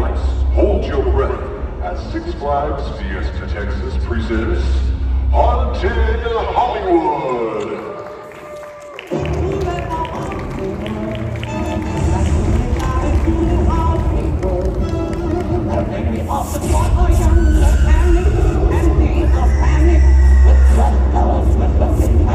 Lights, Hold Your Breath, as Six Flags Fiesta Texas presents Haunted Hollywood! Off the top and panic, with the with the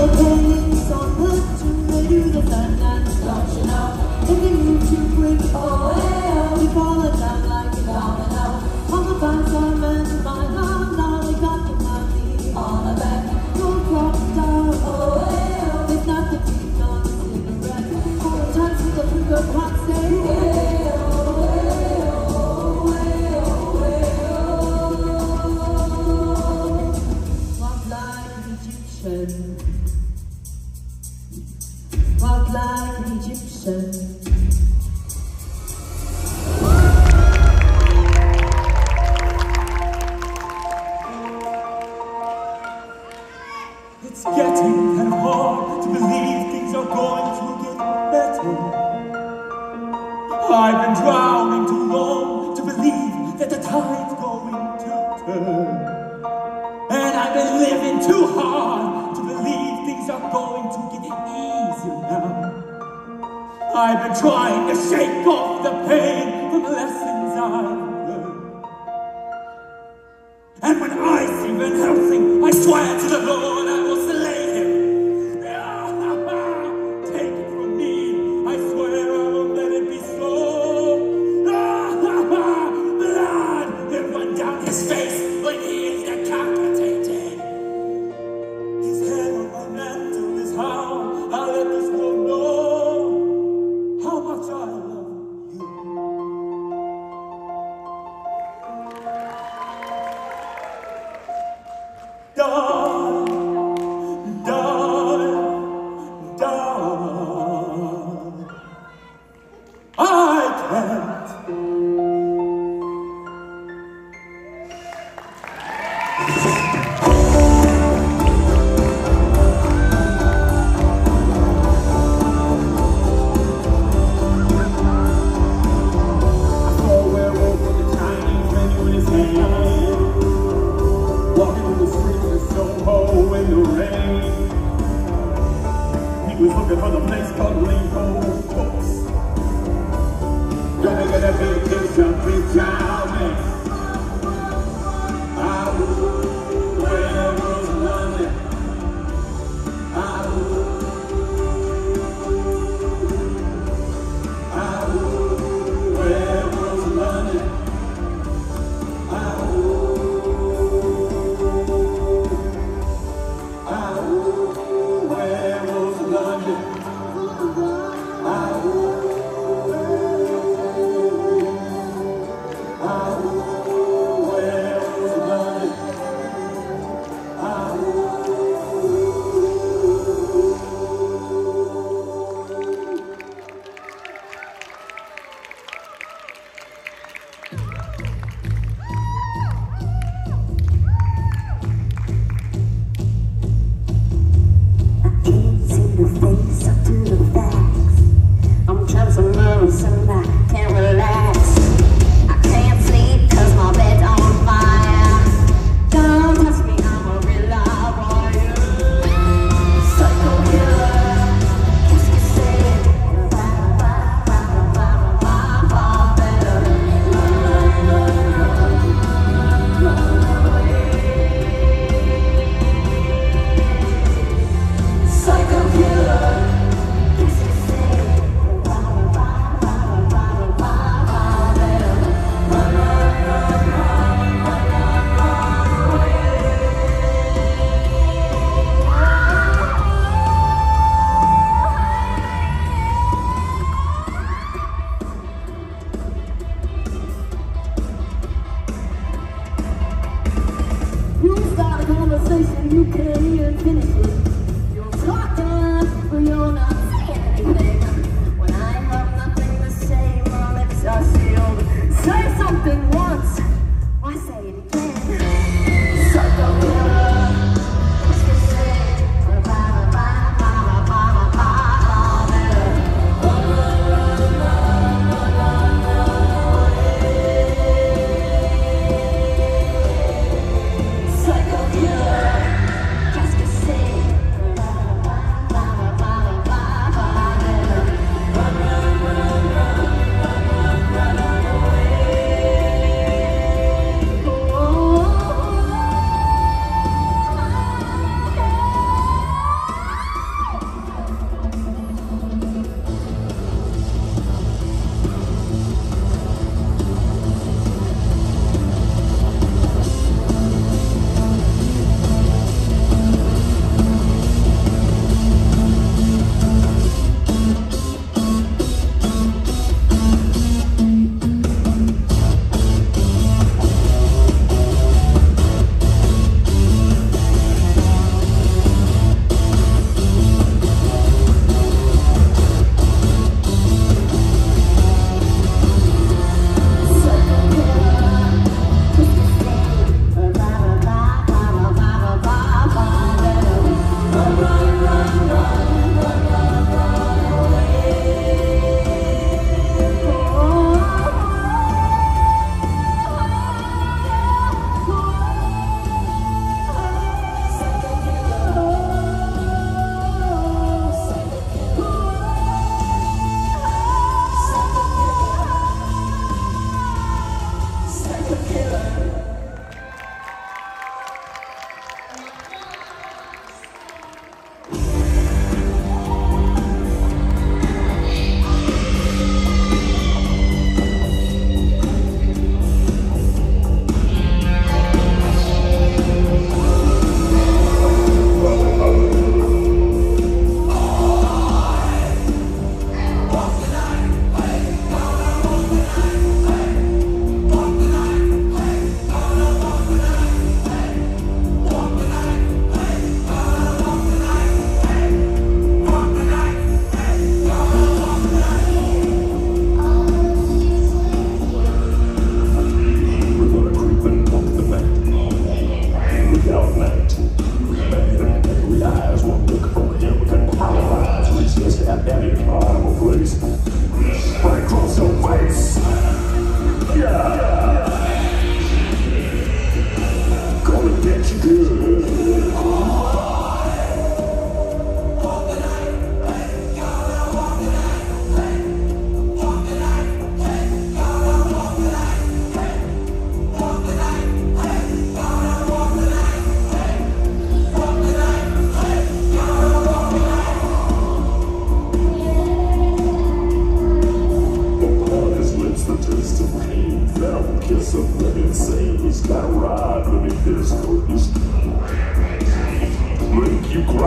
我陪 Gonna get a big picture,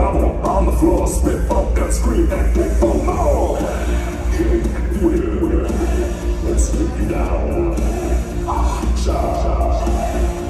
down on the floor, spit up and scream and kick for more. Kick with, with, and spit down. Ah, cha, cha.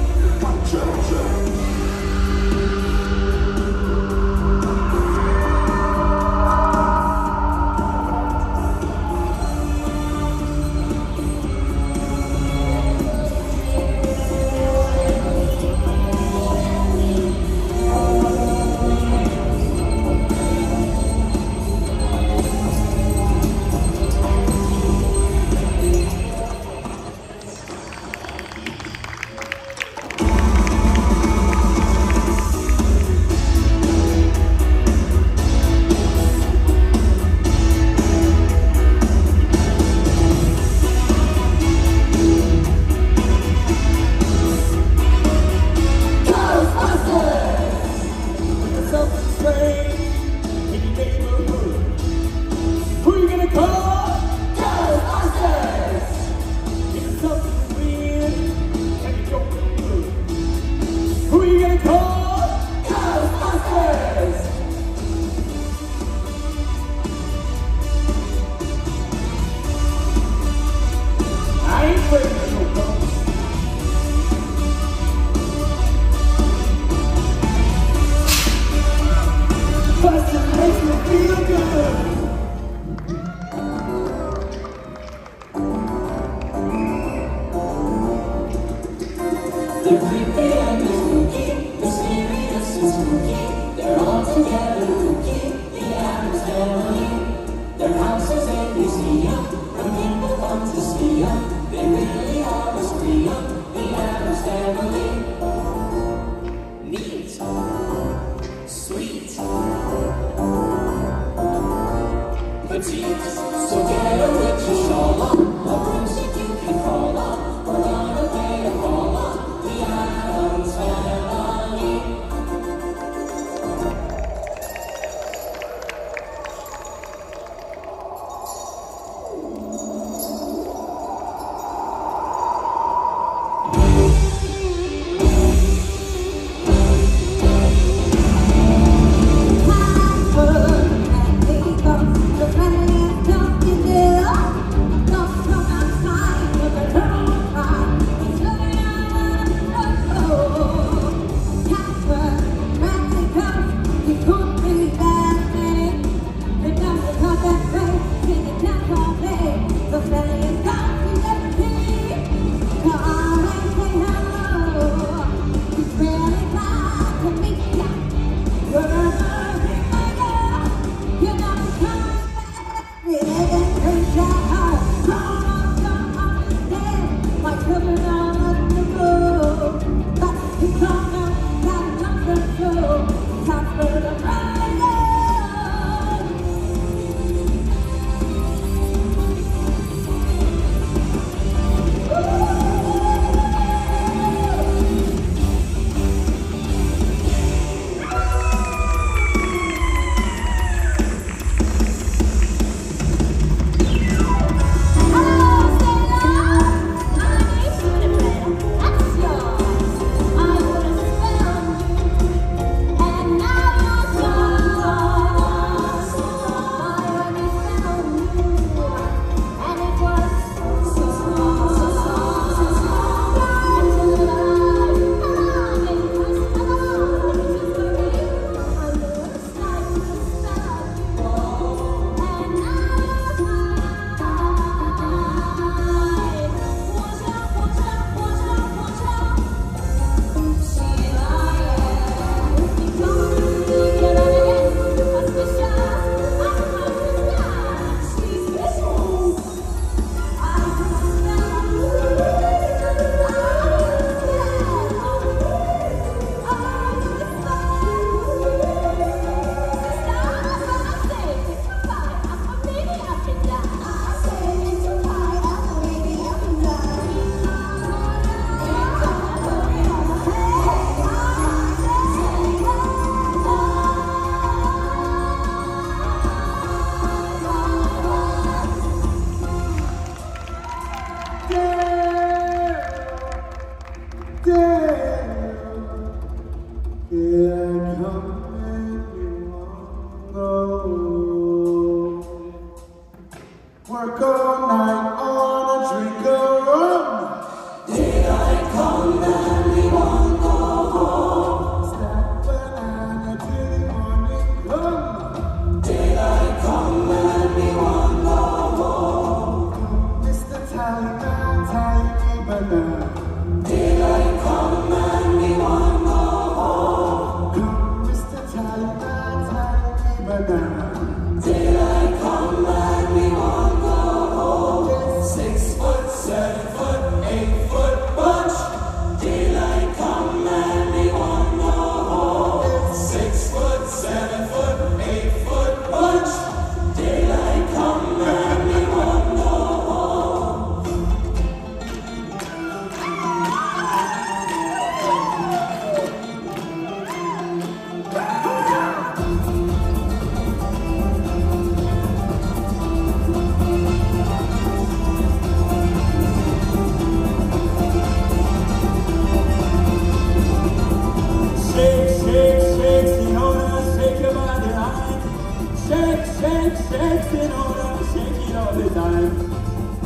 Shake, shake, Senora, shake it all the time.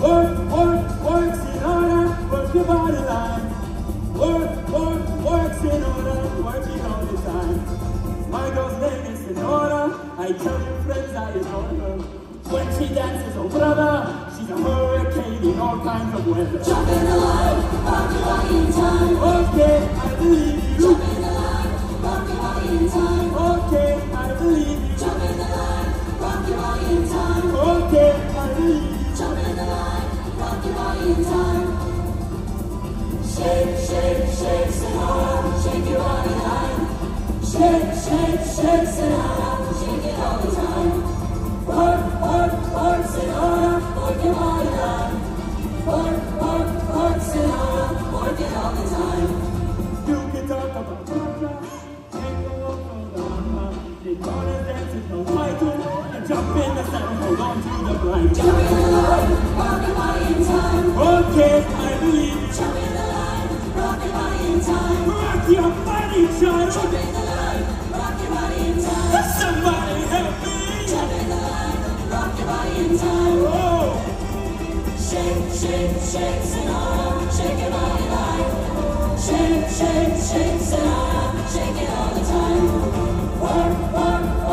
Work, work, work, Senora, work your body line. Work, work, work, Senora, work it all the time. My girl's name is Senora, I tell your friends I adore her. When she dances, oh brother, she's a hurricane in all kinds of weather. Jump in the line, rock your in time. Shake, shake, Senora, shake it all the time. Work, work, work, Senora, work your body line. Work, work, work, Senora, work it all the time. You can talk about Georgia, take a on the. They gonna dance with no title and jump in the saddle, hold on to the blind. Jump in the line, rock your body in time. Okay, I believe. Jump in the line, rock your body in time. Rock your body, child. Jump in the line, Shake, shake, shake, Senora, shake your body line. Shake, shake, shake, Senora, shake it all the time. Work, work,